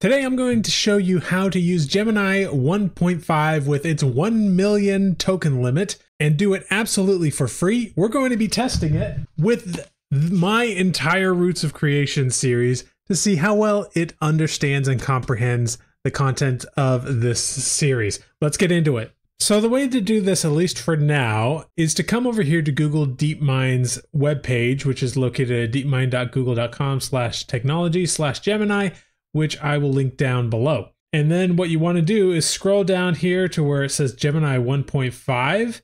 Today I'm going to show you how to use Gemini 1.5 with its 1 million token limit and do it absolutely for free. We're going to be testing it with my entire Roots of Creation series to see how well it understands and comprehends the content of this series. Let's get into it. So the way to do this, at least for now, is to come over here to Google DeepMind's webpage, which is located at deepmind.google.com slash technology slash Gemini which I will link down below. And then what you want to do is scroll down here to where it says Gemini 1.5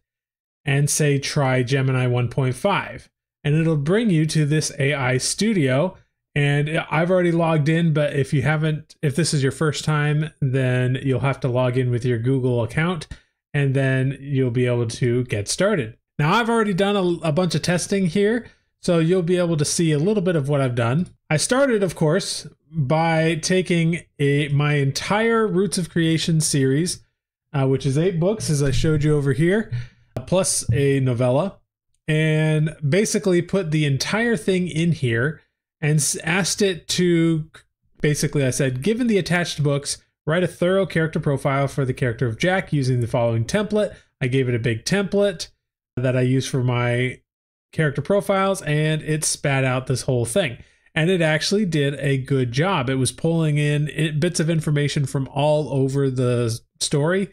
and say try Gemini 1.5. And it'll bring you to this AI studio. And I've already logged in, but if you haven't, if this is your first time, then you'll have to log in with your Google account and then you'll be able to get started. Now, I've already done a, a bunch of testing here, so you'll be able to see a little bit of what I've done. I started, of course, by taking a my entire Roots of Creation series, uh, which is eight books, as I showed you over here, plus a novella, and basically put the entire thing in here and asked it to basically, I said, given the attached books, write a thorough character profile for the character of Jack using the following template. I gave it a big template that I use for my character profiles, and it spat out this whole thing and it actually did a good job. It was pulling in bits of information from all over the story.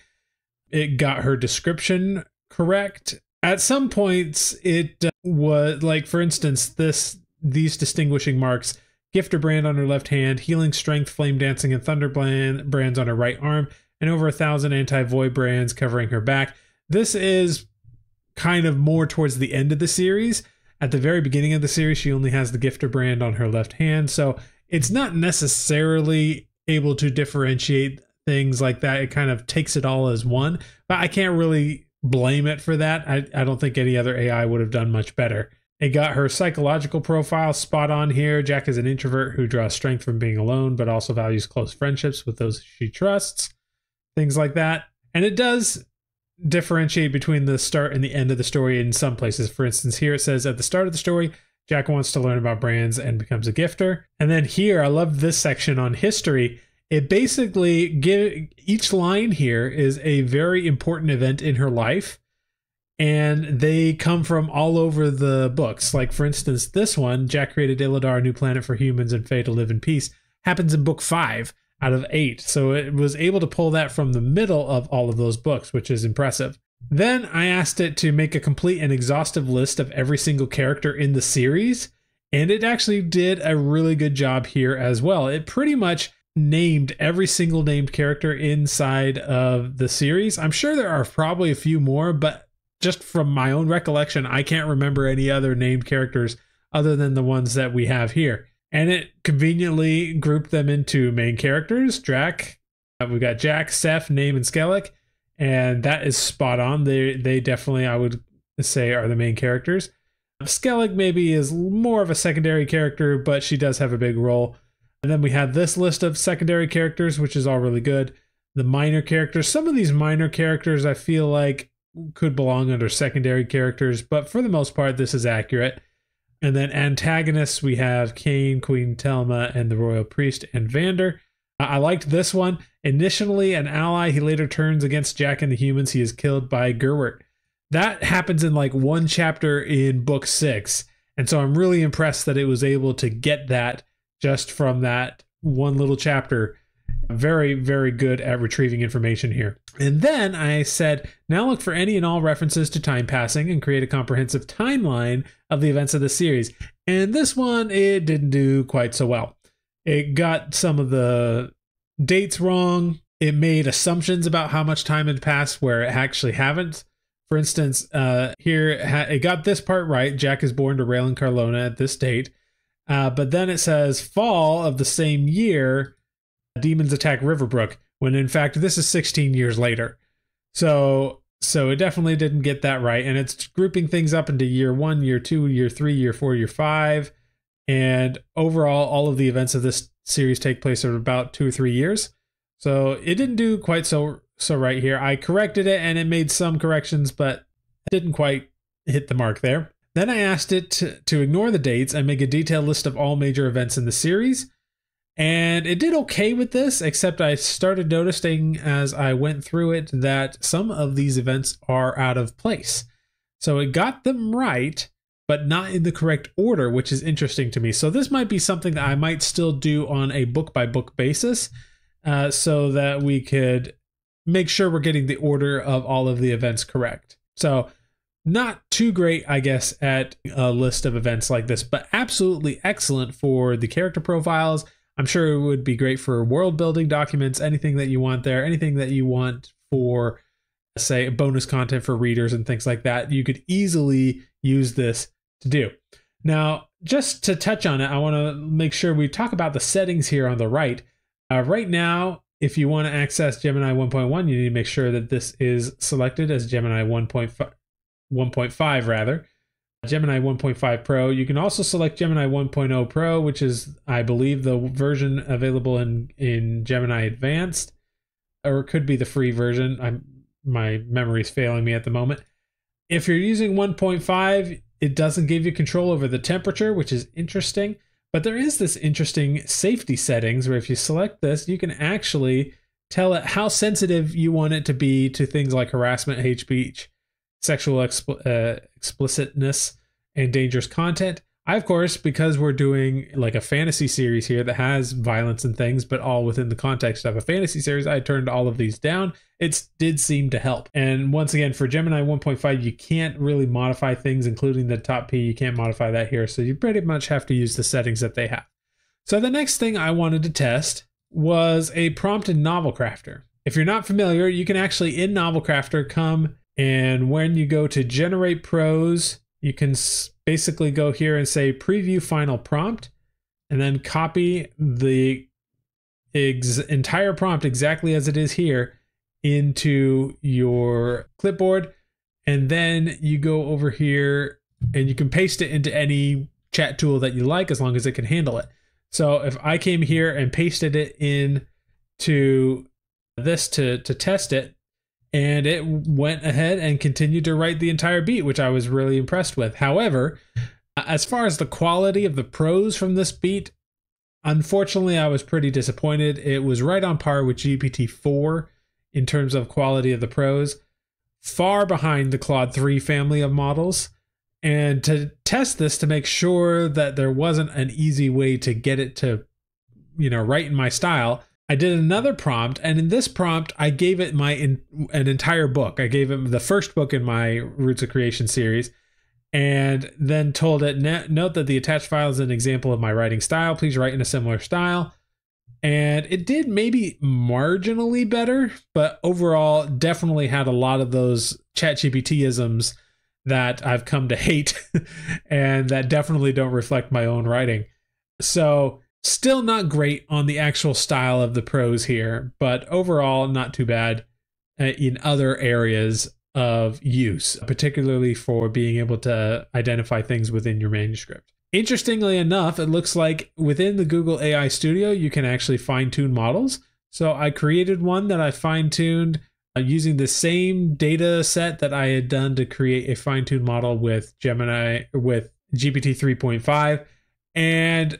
It got her description correct. At some points, it uh, was like, for instance, this these distinguishing marks: Gifter brand on her left hand, Healing Strength, Flame Dancing, and Thunder brands on her right arm, and over a thousand anti-void brands covering her back. This is kind of more towards the end of the series at the very beginning of the series, she only has the Gifter brand on her left hand, so it's not necessarily able to differentiate things like that. It kind of takes it all as one, but I can't really blame it for that. I, I don't think any other AI would have done much better. It got her psychological profile spot on here. Jack is an introvert who draws strength from being alone, but also values close friendships with those she trusts, things like that. And it does differentiate between the start and the end of the story in some places. For instance, here it says at the start of the story, Jack wants to learn about brands and becomes a gifter. And then here, I love this section on history. It basically give each line here is a very important event in her life. And they come from all over the books. Like, for instance, this one, Jack created Illidan, a new planet for humans and Fae to live in peace, happens in book five out of eight. So it was able to pull that from the middle of all of those books, which is impressive. Then I asked it to make a complete and exhaustive list of every single character in the series, and it actually did a really good job here as well. It pretty much named every single named character inside of the series. I'm sure there are probably a few more, but just from my own recollection, I can't remember any other named characters other than the ones that we have here and it conveniently grouped them into main characters. Drac, uh, we got Jack, Seth, Name, and Skellig, and that is spot on. They they definitely I would say are the main characters. Skellig maybe is more of a secondary character, but she does have a big role. And then we have this list of secondary characters, which is all really good. The minor characters, some of these minor characters I feel like could belong under secondary characters, but for the most part, this is accurate. And then antagonists, we have Kane, Queen Telma, and the Royal Priest and Vander. I liked this one. Initially an ally, he later turns against Jack and the humans. He is killed by Gerwert. That happens in like one chapter in book six. And so I'm really impressed that it was able to get that just from that one little chapter very, very good at retrieving information here. And then I said, now look for any and all references to time passing and create a comprehensive timeline of the events of the series. And this one, it didn't do quite so well. It got some of the dates wrong. It made assumptions about how much time had passed where it actually haven't. For instance, uh, here it got this part right. Jack is born to Raylan Carlona at this date. Uh, but then it says fall of the same year demons attack Riverbrook when in fact this is 16 years later. So so it definitely didn't get that right and it's grouping things up into year 1, year 2, year 3, year 4, year 5 and overall all of the events of this series take place over about 2 or 3 years. So it didn't do quite so so right here. I corrected it and it made some corrections but didn't quite hit the mark there. Then I asked it to, to ignore the dates and make a detailed list of all major events in the series And it did okay with this, except I started noticing as I went through it that some of these events are out of place. So it got them right, but not in the correct order, which is interesting to me. So this might be something that I might still do on a book by book basis uh, so that we could make sure we're getting the order of all of the events correct. So not too great, I guess, at a list of events like this, but absolutely excellent for the character profiles. I'm sure it would be great for world building documents, anything that you want there, anything that you want for, say, bonus content for readers and things like that. You could easily use this to do. Now, just to touch on it, I want to make sure we talk about the settings here on the right. Uh, right now, if you want to access Gemini 1.1, you need to make sure that this is selected as Gemini 1.5 1.5 rather. Gemini 1.5 Pro. You can also select Gemini 1.0 Pro, which is, I believe, the version available in in Gemini Advanced, or it could be the free version. I'm my memory is failing me at the moment. If you're using 1.5, it doesn't give you control over the temperature, which is interesting. But there is this interesting safety settings where if you select this, you can actually tell it how sensitive you want it to be to things like harassment, hate speech, sexual uh, explicitness, and dangerous content. I, of course, because we're doing like a fantasy series here that has violence and things, but all within the context of a fantasy series, I turned all of these down. It did seem to help. And once again, for Gemini 1.5, you can't really modify things, including the top P. You can't modify that here. So you pretty much have to use the settings that they have. So the next thing I wanted to test was a prompt in Novelcrafter. If you're not familiar, you can actually in Novelcrafter come and when you go to generate prose, you can basically go here and say preview final prompt and then copy the entire prompt exactly as it is here into your clipboard. And then you go over here and you can paste it into any chat tool that you like as long as it can handle it. So if I came here and pasted it in to this to to test it, and it went ahead and continued to write the entire beat, which I was really impressed with. However, as far as the quality of the prose from this beat, unfortunately, I was pretty disappointed. It was right on par with GPT 4 in terms of quality of the prose, far behind the Claude 3 family of models. And to test this to make sure that there wasn't an easy way to get it to, you know, write in my style, I did another prompt, and in this prompt, I gave it my in, an entire book. I gave it the first book in my Roots of Creation series, and then told it note that the attached file is an example of my writing style. Please write in a similar style. And it did maybe marginally better, but overall, definitely had a lot of those ChatGPT isms that I've come to hate, and that definitely don't reflect my own writing. So Still not great on the actual style of the prose here, but overall not too bad uh, in other areas of use, particularly for being able to identify things within your manuscript. Interestingly enough, it looks like within the Google AI Studio, you can actually fine tune models. So I created one that I fine tuned uh, using the same data set that I had done to create a fine tuned model with Gemini, with GPT 3.5. And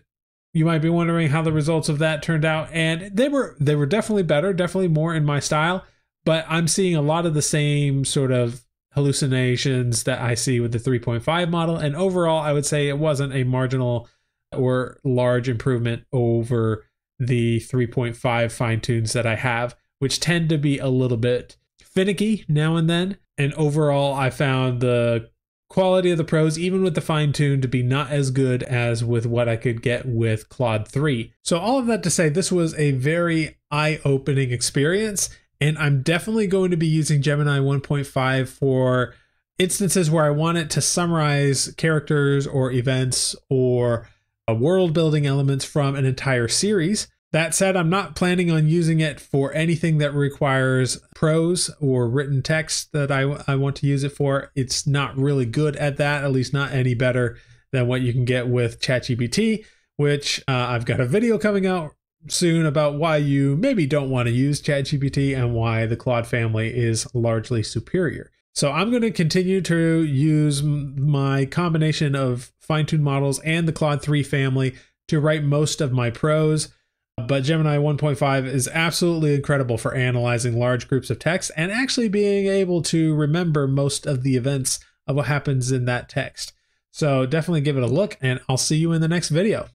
you might be wondering how the results of that turned out and they were they were definitely better definitely more in my style but i'm seeing a lot of the same sort of hallucinations that i see with the 3.5 model and overall i would say it wasn't a marginal or large improvement over the 3.5 fine tunes that i have which tend to be a little bit finicky now and then and overall i found the quality of the prose, even with the fine tune, to be not as good as with what I could get with Claude 3. So, all of that to say, this was a very eye opening experience, and I'm definitely going to be using Gemini 1.5 for instances where I want it to summarize characters or events or world building elements from an entire series. That said, I'm not planning on using it for anything that requires prose or written text that I, I want to use it for. It's not really good at that, at least not any better than what you can get with ChatGPT, which uh, I've got a video coming out soon about why you maybe don't want to use ChatGPT and why the Claude family is largely superior. So I'm going to continue to use my combination of fine-tuned models and the Claude 3 family to write most of my prose. But Gemini 1.5 is absolutely incredible for analyzing large groups of text and actually being able to remember most of the events of what happens in that text. So definitely give it a look, and I'll see you in the next video.